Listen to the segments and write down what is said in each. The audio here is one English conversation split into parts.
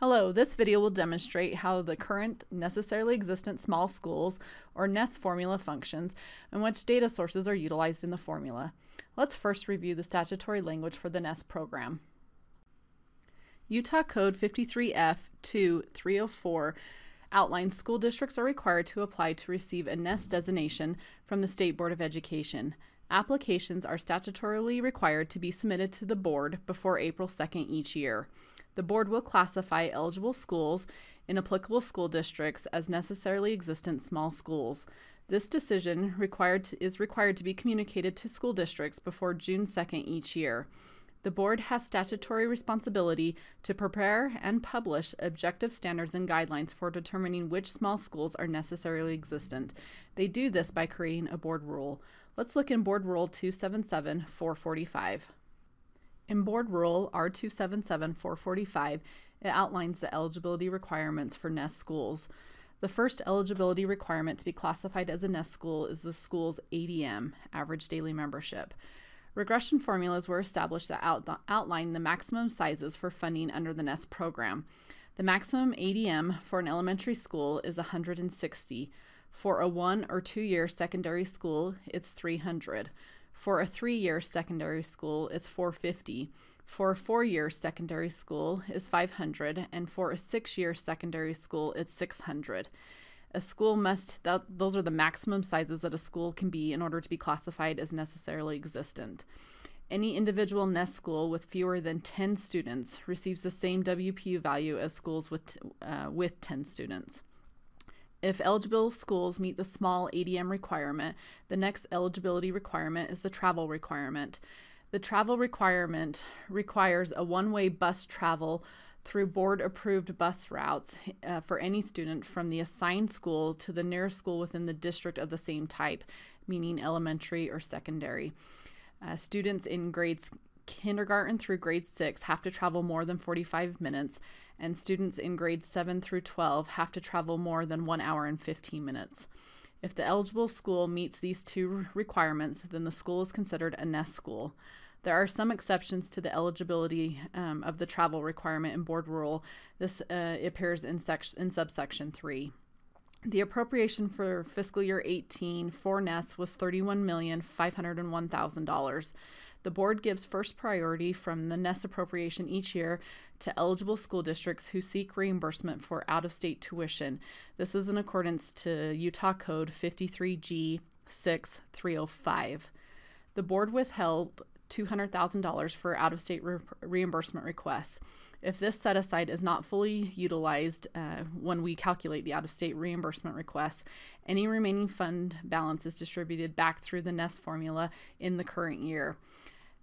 Hello, this video will demonstrate how the current necessarily existent small schools or NESS formula functions and which data sources are utilized in the formula. Let's first review the statutory language for the NESS program. Utah Code 53F2304 outlines school districts are required to apply to receive a NESS designation from the State Board of Education. Applications are statutorily required to be submitted to the board before April 2nd each year. The board will classify eligible schools in applicable school districts as necessarily existent small schools. This decision required to, is required to be communicated to school districts before June 2nd each year. The board has statutory responsibility to prepare and publish objective standards and guidelines for determining which small schools are necessarily existent. They do this by creating a board rule. Let's look in Board Rule 277 445. In Board Rule R277445, it outlines the eligibility requirements for NESS schools. The first eligibility requirement to be classified as a NESS school is the school's ADM, average daily membership. Regression formulas were established that out outline the maximum sizes for funding under the NESS program. The maximum ADM for an elementary school is 160. For a one or two year secondary school, it's 300. For a three year secondary school, it's 450. For a four year secondary school is 500, and for a six year secondary school, it's 600. A school must, that, those are the maximum sizes that a school can be in order to be classified as necessarily existent. Any individual NESS school with fewer than 10 students receives the same WPU value as schools with, uh, with 10 students. If eligible schools meet the small ADM requirement, the next eligibility requirement is the travel requirement. The travel requirement requires a one way bus travel through board approved bus routes uh, for any student from the assigned school to the nearest school within the district of the same type, meaning elementary or secondary. Uh, students in grades kindergarten through grade 6 have to travel more than 45 minutes, and students in grades 7 through 12 have to travel more than 1 hour and 15 minutes. If the eligible school meets these two requirements, then the school is considered a NESS school. There are some exceptions to the eligibility um, of the travel requirement in board rule. This uh, appears in, sec- in subsection 3. The appropriation for fiscal year 18 for NESS was $31,501,000. The board gives first priority from the NESS appropriation each year to eligible school districts who seek reimbursement for out of state tuition. This is in accordance to Utah Code 53G 6305. The board withheld $200,000 for out of state re- reimbursement requests. If this set aside is not fully utilized uh, when we calculate the out of state reimbursement requests, any remaining fund balance is distributed back through the NESS formula in the current year.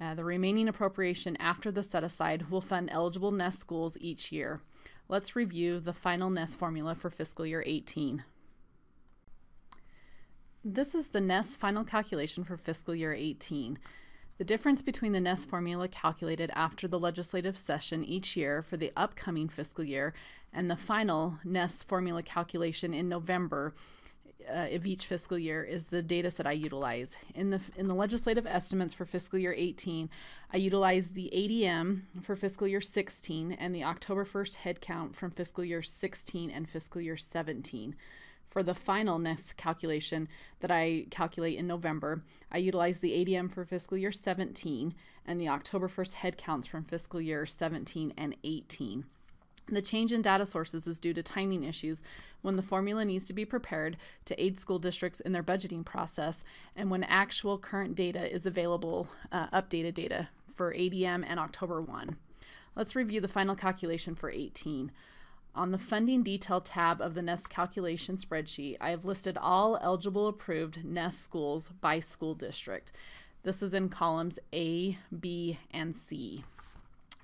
Uh, the remaining appropriation after the set aside will fund eligible NESS schools each year. Let's review the final NESS formula for fiscal year 18. This is the NESS final calculation for fiscal year 18. The difference between the NESS formula calculated after the legislative session each year for the upcoming fiscal year and the final NESS formula calculation in November uh, of each fiscal year is the data set I utilize. In the in the legislative estimates for fiscal year 18, I utilize the ADM for fiscal year 16 and the October 1st headcount from fiscal year 16 and fiscal year 17. For the final calculation that I calculate in November, I utilize the ADM for fiscal year 17 and the October 1st headcounts from fiscal year 17 and 18. The change in data sources is due to timing issues when the formula needs to be prepared to aid school districts in their budgeting process and when actual current data is available, uh, updated data for ADM and October 1. Let's review the final calculation for 18. On the Funding Detail tab of the NESS calculation spreadsheet, I have listed all eligible approved NESS schools by school district. This is in columns A, B, and C.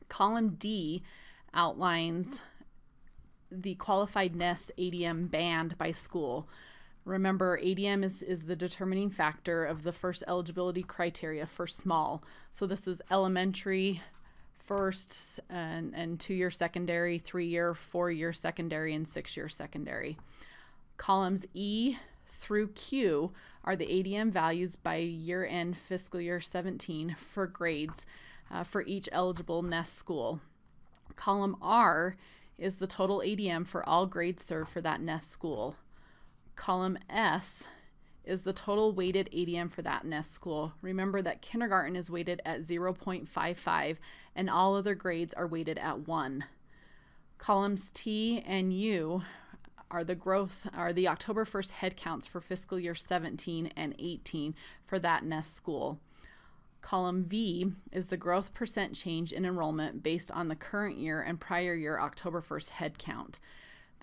Column D outlines the qualified NESS ADM band by school. Remember, ADM is, is the determining factor of the first eligibility criteria for small. So this is elementary, first and, and two year secondary, three year, four year secondary, and six year secondary. Columns E through Q are the ADM values by year end fiscal year 17 for grades uh, for each eligible NESS school. Column R is the total ADM for all grades served for that NESS school. Column S is the total weighted ADM for that NESS school. Remember that kindergarten is weighted at 0.55 and all other grades are weighted at 1. Columns T and U are the growth are the October 1st headcounts for fiscal year 17 and 18 for that NESS school. Column V is the growth percent change in enrollment based on the current year and prior year October 1st head count.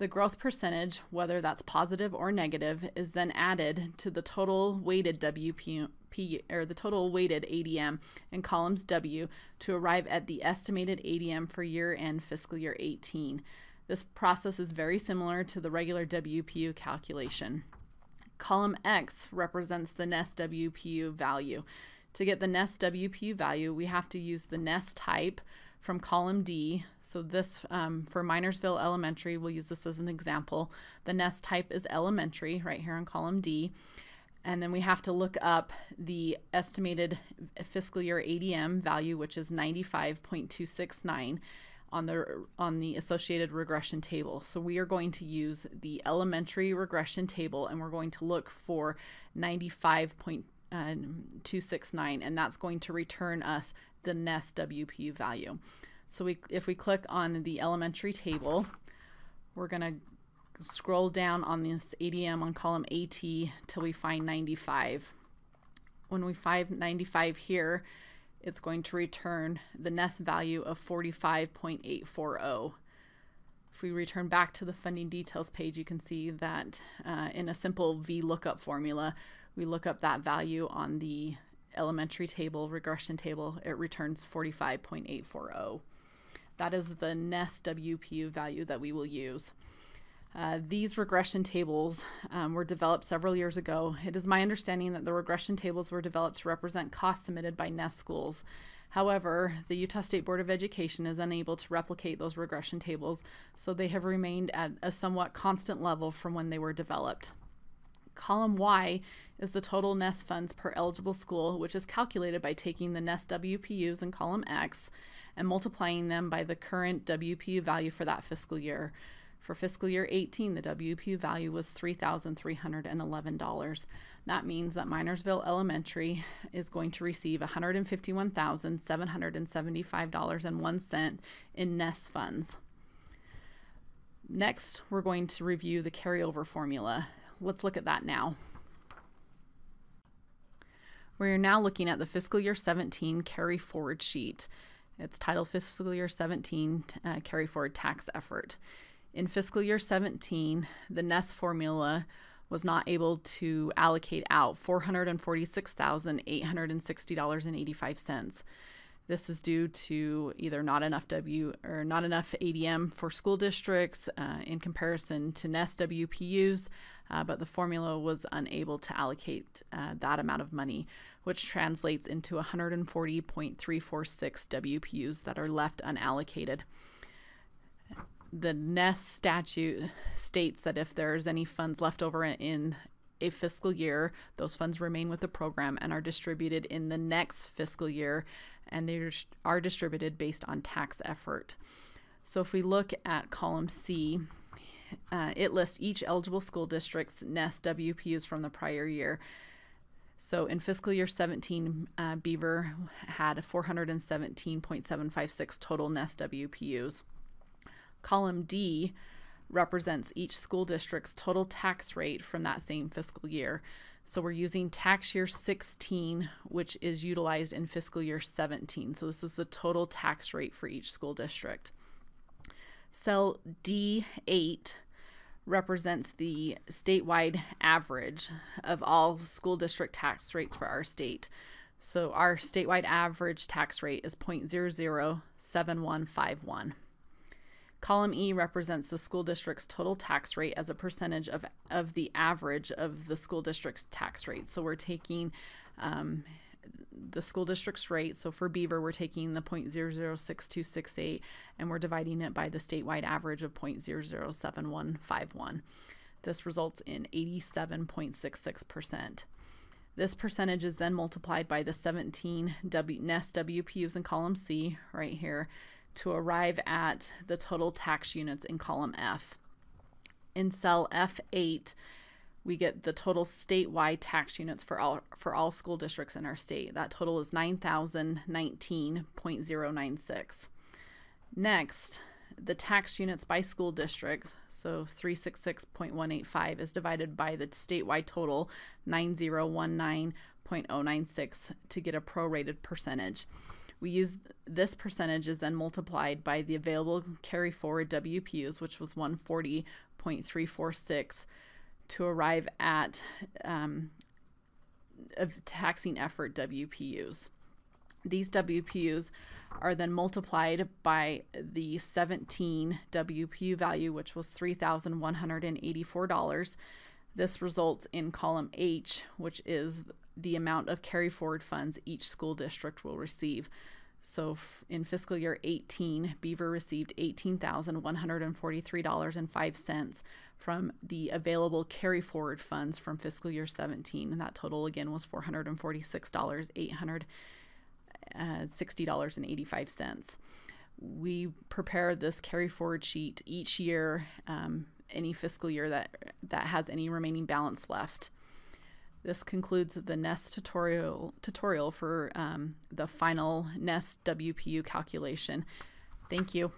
The growth percentage, whether that's positive or negative, is then added to the total weighted WP or the total weighted ADM in columns W to arrive at the estimated ADM for year end fiscal year 18. This process is very similar to the regular WPU calculation. Column X represents the NESS WPU value. To get the NESS WPU value, we have to use the NESS type from column D. So this um, for Minersville Elementary, we'll use this as an example. The NESS type is elementary right here in column D. And then we have to look up the estimated fiscal year ADM value, which is 95.269 on the on the associated regression table. So we are going to use the elementary regression table and we're going to look for 95.269 and that's going to return us the NESS WP value. So we, if we click on the elementary table, we're going to scroll down on this ADM on column AT till we find 95. When we find 95 here, it's going to return the NESS value of 45.840. If we return back to the funding details page, you can see that uh, in a simple VLOOKUP formula, we look up that value on the elementary table, regression table, it returns 45.840. That is the NESS WPU value that we will use. Uh, these regression tables um, were developed several years ago. It is my understanding that the regression tables were developed to represent costs submitted by NESS schools. However, the Utah State Board of Education is unable to replicate those regression tables, so they have remained at a somewhat constant level from when they were developed. Column Y is the total NESS funds per eligible school, which is calculated by taking the NESS WPUs in column X and multiplying them by the current WPU value for that fiscal year. For fiscal year 18, the WPU value was $3,311. That means that Minersville Elementary is going to receive $151,775.01 in NESS funds. Next, we're going to review the carryover formula let's look at that now. We're now looking at the fiscal year 17 carry forward sheet. It's titled Fiscal Year 17 uh, Carry Forward Tax Effort. In fiscal year 17, the NESS formula was not able to allocate out $446,860.85. This is due to either not enough W or not enough ADM for school districts uh, in comparison to NESS WPUs, uh, but the formula was unable to allocate uh, that amount of money, which translates into 140.346 WPUs that are left unallocated. The NESS statute states that if there's any funds left over in a fiscal year, those funds remain with the program and are distributed in the next fiscal year and they are distributed based on tax effort. So if we look at column C, uh, it lists each eligible school district's NESS WPUs from the prior year. So in fiscal year 17, uh, Beaver had 417.756 total NESS WPUs. Column D represents each school district's total tax rate from that same fiscal year. So we're using tax year 16, which is utilized in fiscal year 17. So this is the total tax rate for each school district. Cell D8 represents the statewide average of all school district tax rates for our state. So our statewide average tax rate is 0.007151. Column E represents the school district's total tax rate as a percentage of, of the average of the school district's tax rate. So we're taking um, the school district's rate. So for Beaver, we're taking the 0.006268 and we're dividing it by the statewide average of 0.007151. This results in 87.66%. This percentage is then multiplied by the 17 w, NESS WPUs in column C right here to arrive at the total tax units in column F. In cell F8, we get the total statewide tax units for all for all school districts in our state. That total is 9019.096. Next, the tax units by school district, so 366.185 is divided by the statewide total 9019.096 to get a prorated percentage. We use this percentage is then multiplied by the available carry forward WPUs, which was 140.346 to arrive at um, a taxing effort WPUs. These WPUs are then multiplied by the 17 WPU value, which was $3,184. This results in column H, which is the amount of carry forward funds each school district will receive. So in fiscal year 18, Beaver received $18,143.05 from the available carry forward funds from fiscal year 17. And that total again was $446,860.85. We prepare this carry forward sheet each year, um, any fiscal year that, that has any remaining balance left. This concludes the NESS tutorial, tutorial for um, the final NESS WPU calculation. Thank you.